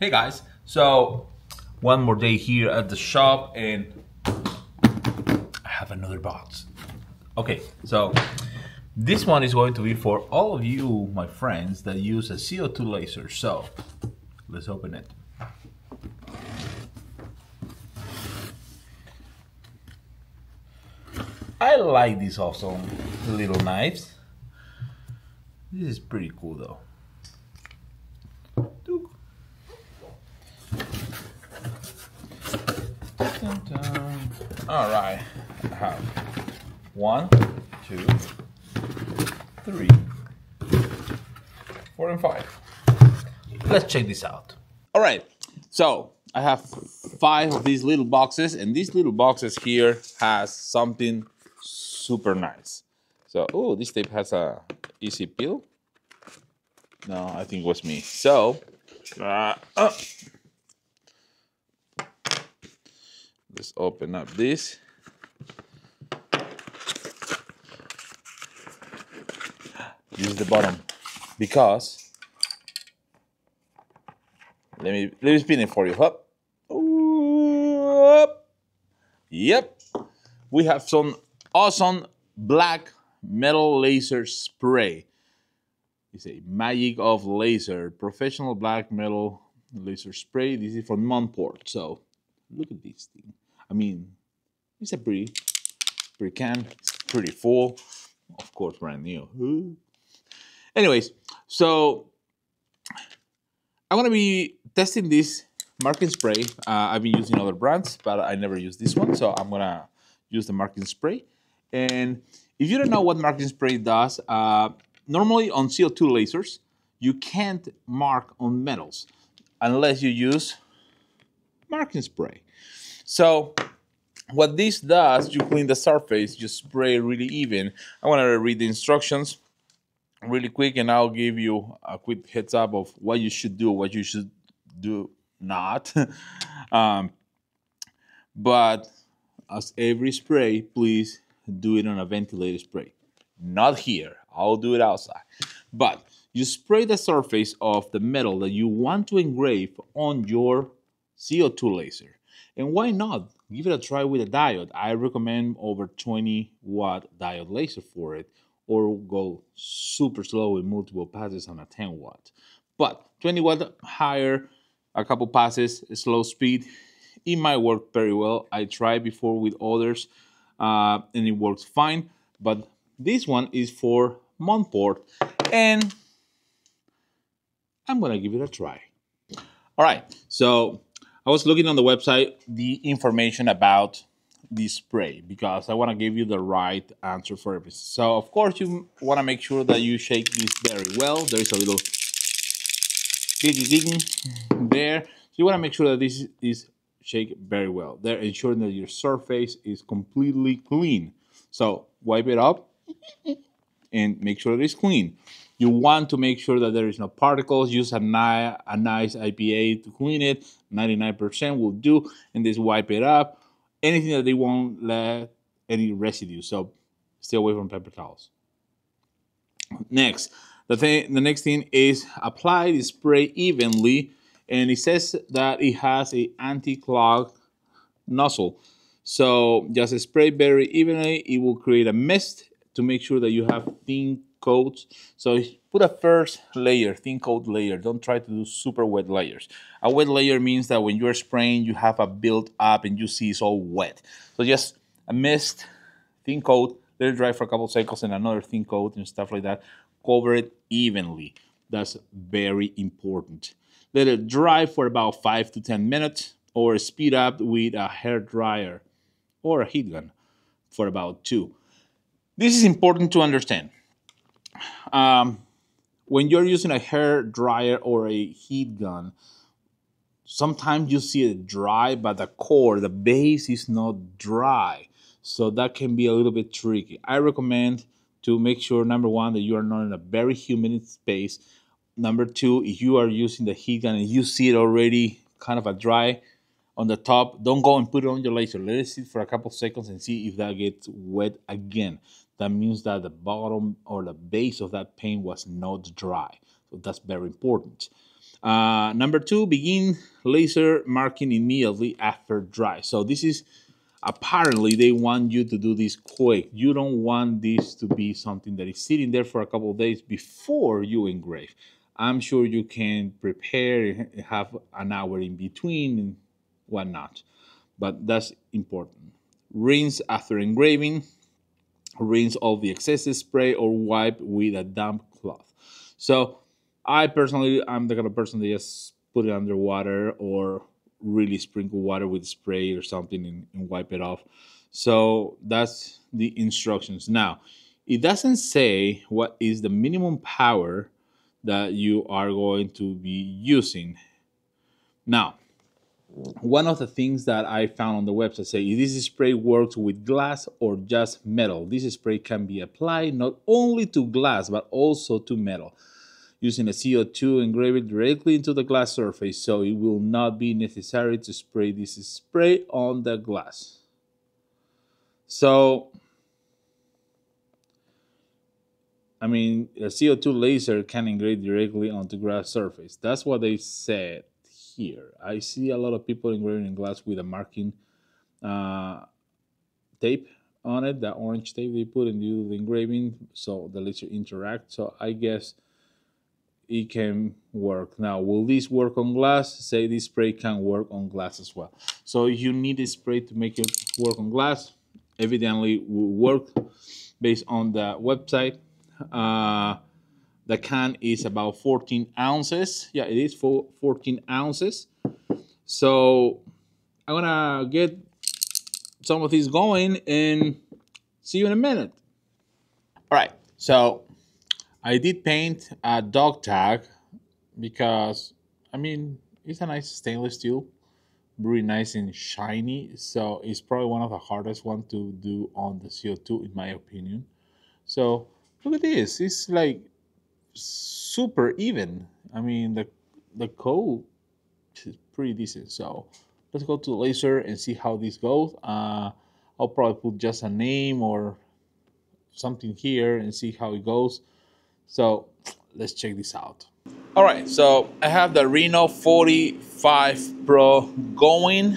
Hey guys, so one more day here at the shop and I have another box. Okay, so this one is going to be for all of you, my friends, that use a CO2 laser. So let's open it. I like these awesome little knives. This is pretty cool though. All right, I have one, two, three, four, and five. Let's check this out. All right, so I have five of these little boxes, and these little boxes here has something super nice. So, oh, this tape has a easy peel. No, I think it was me. So, uh, uh, let's open up this. Use the bottom because let me let me spin it for you. Up. Up. Yep. We have some awesome black metal laser spray. It's a magic of laser, professional black metal laser spray. This is from Monport. So look at this thing. I mean, it's a pretty, pretty can. It's pretty full. Of course, brand new. Anyways, so I'm gonna be testing this marking spray. Uh, I've been using other brands, but I never use this one. So I'm gonna use the marking spray. And if you don't know what marking spray does, uh, normally on CO2 lasers, you can't mark on metals unless you use marking spray. So what this does, you clean the surface, you spray really even. I want to read the instructions really quick and I'll give you a quick heads up of what you should do, what you should do not. um, but as every spray, please do it on a ventilated spray. Not here, I'll do it outside. But you spray the surface of the metal that you want to engrave on your CO2 laser. And why not? Give it a try with a diode. I recommend over 20 watt diode laser for it, or go super slow with multiple passes on a 10 watt. But 20 watt higher, a couple passes, slow speed, it might work very well. I tried before with others uh, and it works fine. But this one is for Monport and I'm gonna give it a try. All right, so I was looking on the website the information about the spray because I want to give you the right answer for everything. So of course you want to make sure that you shake this very well. There is a little there. So you want to make sure that this is shake very well. There, ensuring that your surface is completely clean. So wipe it up and make sure it is clean. You want to make sure that there is no particles. Use a, ni a nice IPA to clean it. 99% will do. And just wipe it up. Anything that they won't let any residue. So stay away from paper towels. Next, the thing, the next thing is apply the spray evenly. And it says that it has a anti-clog nozzle. So just spray very evenly. It will create a mist to make sure that you have thin coats. So put a first layer, thin coat layer. Don't try to do super wet layers. A wet layer means that when you're spraying, you have a build up and you see it's all wet. So just a mist, thin coat, let it dry for a couple seconds and another thin coat and stuff like that. Cover it evenly. That's very important. Let it dry for about 5 to 10 minutes or speed up with a hair dryer or a heat gun for about 2. This is important to understand um, when you're using a hair dryer or a heat gun, sometimes you see it dry, but the core, the base is not dry. So that can be a little bit tricky. I recommend to make sure, number one, that you are not in a very humid space. Number two, if you are using the heat gun and you see it already kind of a dry on the top, don't go and put it on your laser. Let it sit for a couple seconds and see if that gets wet again that means that the bottom or the base of that paint was not dry. So that's very important. Uh, number two, begin laser marking immediately after dry. So this is apparently they want you to do this quick. You don't want this to be something that is sitting there for a couple of days before you engrave. I'm sure you can prepare, have an hour in between and whatnot, but that's important. Rinse after engraving, rinse all the excess spray or wipe with a damp cloth. So I personally, I'm the kind of person that just put it under water or really sprinkle water with spray or something and, and wipe it off. So that's the instructions. Now, it doesn't say what is the minimum power that you are going to be using. Now, one of the things that I found on the website say this spray works with glass or just metal. This spray can be applied not only to glass but also to metal using a CO2 engraved directly into the glass surface so it will not be necessary to spray this spray on the glass. So, I mean, a CO2 laser can engrave directly onto glass surface. That's what they said here. I see a lot of people engraving glass with a marking uh, tape on it, that orange tape they put do the engraving so the laser interact. So I guess it can work. Now, will this work on glass? Say this spray can work on glass as well. So you need a spray to make it work on glass, evidently will work based on the website. Uh, the can is about 14 ounces. Yeah, it is for 14 ounces. So I'm gonna get some of these going and see you in a minute. All right, so I did paint a dog tag because I mean it's a nice stainless steel, very nice and shiny. So it's probably one of the hardest one to do on the CO2 in my opinion. So look at this. It's like super even. I mean the the code is pretty decent. So let's go to the laser and see how this goes. Uh, I'll probably put just a name or something here and see how it goes. So let's check this out. All right, so I have the Reno 45 Pro going.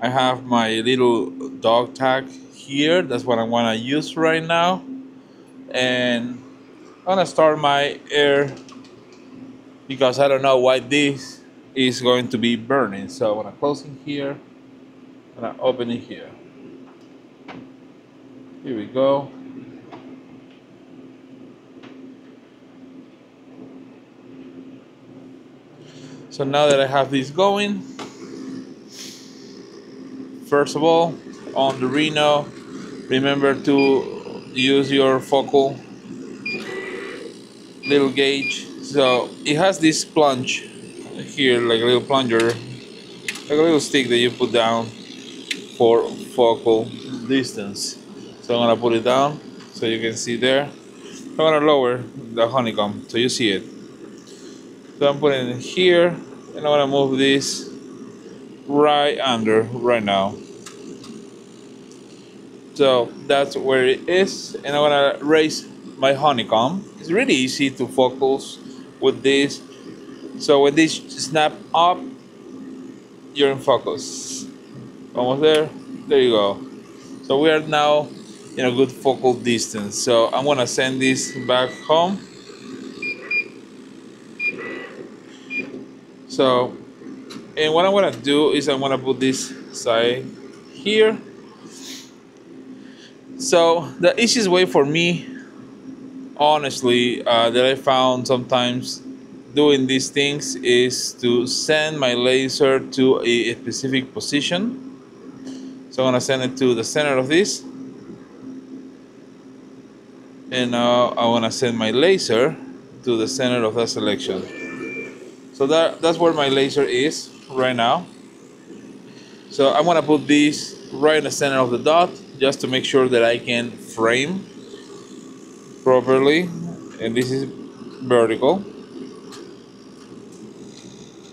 I have my little dog tag here. That's what I want to use right now. And I'm gonna start my air because I don't know why this is going to be burning. So I'm gonna close it here. I'm gonna open it here. Here we go. So now that I have this going, first of all, on the Reno, remember to use your focal little gauge. So it has this plunge here, like a little plunger, like a little stick that you put down for focal distance. So I'm gonna put it down so you can see there. I'm gonna lower the honeycomb so you see it. So I'm putting it here and I'm gonna move this right under right now so that's where it is and I'm gonna raise my honeycomb it's really easy to focus with this. So when this snap up you're in focus. Almost there? There you go. So we are now in a good focal distance. So I'm gonna send this back home. So, and what I'm gonna do is I'm gonna put this side here. So the easiest way for me, honestly, uh, that I found sometimes doing these things is to send my laser to a specific position. So I'm gonna send it to the center of this. And now I wanna send my laser to the center of that selection. So that, that's where my laser is right now. So I'm gonna put this right in the center of the dot just to make sure that I can frame properly. And this is vertical.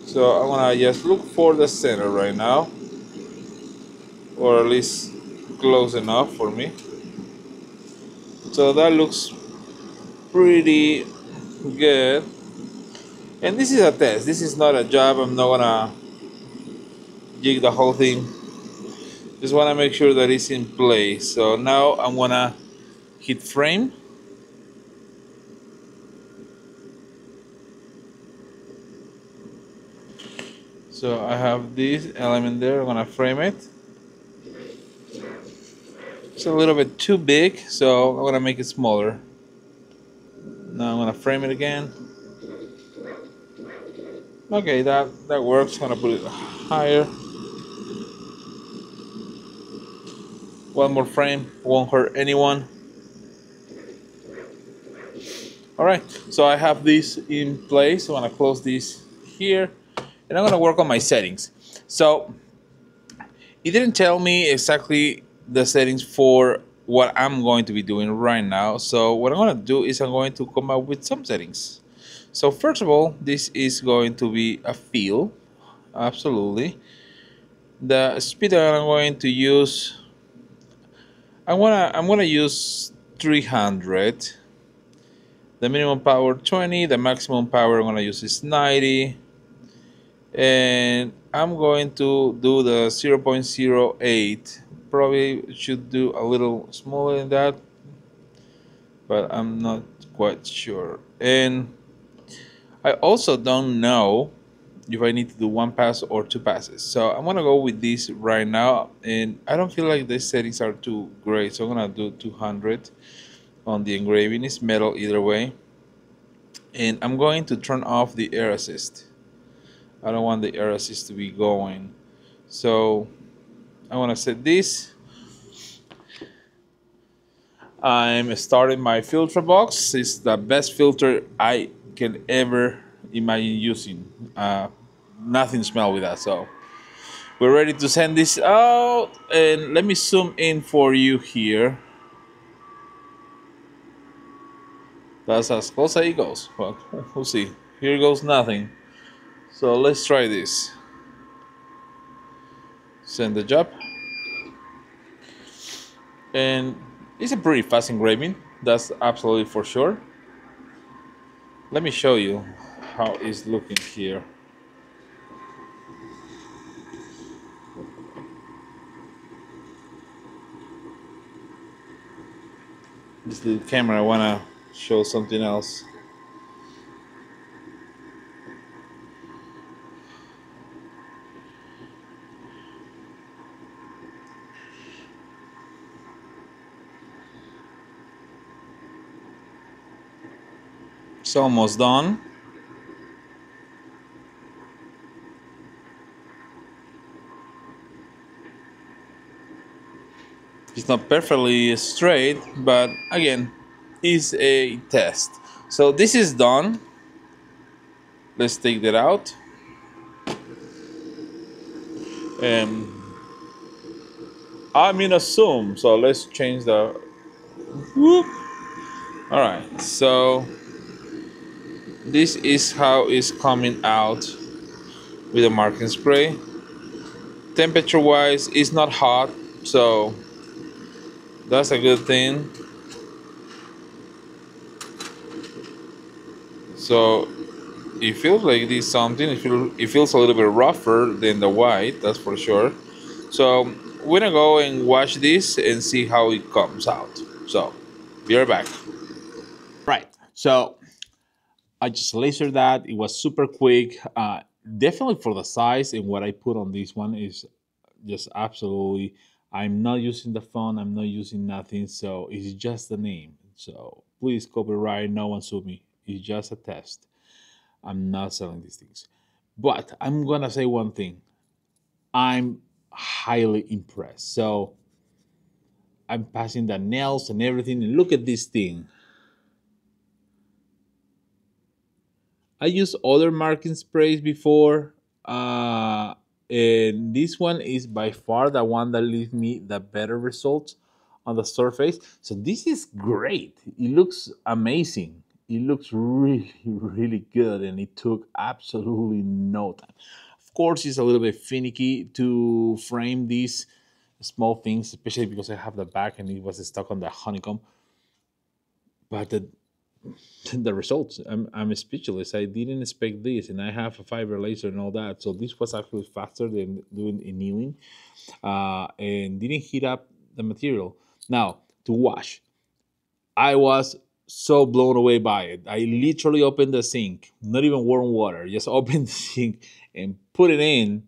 So I'm gonna just look for the center right now. Or at least close enough for me. So that looks pretty good And this is a test. This is not a job. I'm not gonna jig the whole thing. Just wanna make sure that it's in place. So now I'm gonna hit frame. So I have this element there, I'm gonna frame it. It's a little bit too big, so I'm gonna make it smaller. Now I'm gonna frame it again. Okay, that, that works. I'm gonna put it higher. One more frame, won't hurt anyone. All right, so I have this in place. I'm gonna close this here and I'm gonna work on my settings. So it didn't tell me exactly the settings for what I'm going to be doing right now. So what I'm gonna do is I'm going to come up with some settings. So first of all, this is going to be a fill, absolutely. The speed that I'm going to use, I'm gonna I'm gonna use 300. The minimum power 20, the maximum power I'm gonna use is 90 and I'm going to do the 0.08 probably should do a little smaller than that but I'm not quite sure. And I also don't know if I need to do one pass or two passes. So I'm gonna go with this right now and I don't feel like these settings are too great so I'm gonna do 200 on the engraving. It's metal either way. And I'm going to turn off the air assist I don't want the assist to be going. So I want to set this. I'm starting my filter box. It's the best filter I can ever imagine using. Uh, nothing smell with that so. We're ready to send this out and let me zoom in for you here. That's as close as it goes. But we'll see. Here goes nothing so let's try this. Send the job. And it's a pretty fast engraving, that's absolutely for sure. Let me show you how it's looking here. This little camera, I wanna show something else. Almost done. It's not perfectly straight, but again, is a test. So this is done. Let's take that out. Um, I'm in a zoom, so let's change the. Whoop. All right, so this is how it's coming out with the marking spray. Temperature wise it's not hot so that's a good thing. So it feels like this something it, feel, it feels a little bit rougher than the white that's for sure. So we're gonna go and wash this and see how it comes out. So be right back. Right so I just lasered that. It was super quick. Uh, definitely for the size and what I put on this one is just absolutely. I'm not using the phone. I'm not using nothing. So it's just the name. So please copyright. No one sue me. It's just a test. I'm not selling these things. But I'm gonna say one thing. I'm highly impressed. So I'm passing the nails and everything. Look at this thing. I used other marking sprays before, uh, and this one is by far the one that leaves me the better results on the surface. So this is great. It looks amazing. It looks really, really good, and it took absolutely no time. Of course, it's a little bit finicky to frame these small things, especially because I have the back and it was stuck on the honeycomb. But the the results. I'm, I'm speechless. I didn't expect this, and I have a fiber laser and all that. So this was actually faster than doing annealing, uh, and didn't heat up the material. Now to wash, I was so blown away by it. I literally opened the sink, not even warm water, just opened the sink and put it in,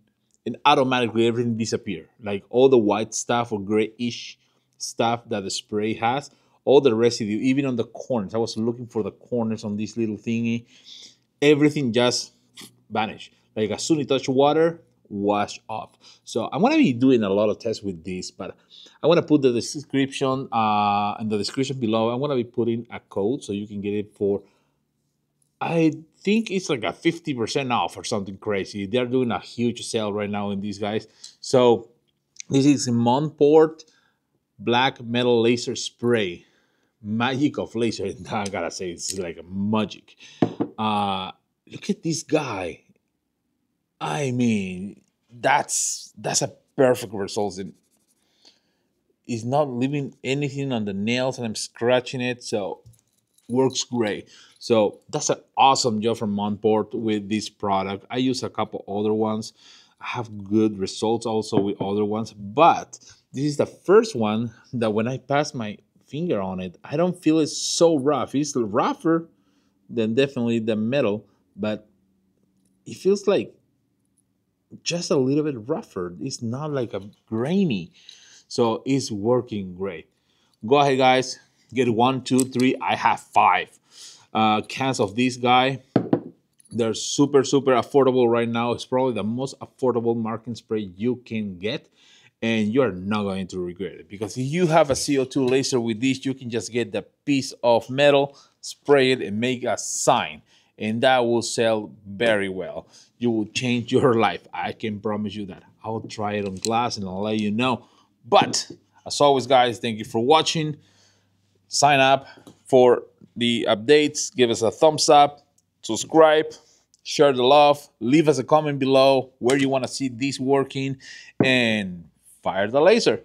and automatically everything disappeared. Like all the white stuff or grayish stuff that the spray has all the residue, even on the corners. I was looking for the corners on this little thingy. Everything just vanished. Like as soon as you touch water, wash off. So I'm gonna be doing a lot of tests with this, but I want to put the description uh, in the description below. I'm gonna be putting a code so you can get it for. I think it's like a 50% off or something crazy. They're doing a huge sale right now in these guys. So this is Monport Black Metal Laser Spray magic of laser. I gotta say, it's like magic. Uh, look at this guy. I mean, that's that's a perfect result. And he's not leaving anything on the nails, and I'm scratching it, so works great. So that's an awesome job from Monport with this product. I use a couple other ones. I have good results also with other ones, but this is the first one that when I pass my finger on it, I don't feel it's so rough. It's rougher than definitely the metal, but it feels like just a little bit rougher. It's not like a grainy. So it's working great. Go ahead, guys. Get one, two, three. I have five uh, cans of this guy. They're super, super affordable right now. It's probably the most affordable marking spray you can get and you're not going to regret it because if you have a CO2 laser with this, you can just get the piece of metal, spray it, and make a sign, and that will sell very well. You will change your life. I can promise you that. I'll try it on glass and I'll let you know. But as always, guys, thank you for watching. Sign up for the updates. Give us a thumbs up. Subscribe share the love leave us a comment below where you want to see this working and fire the laser.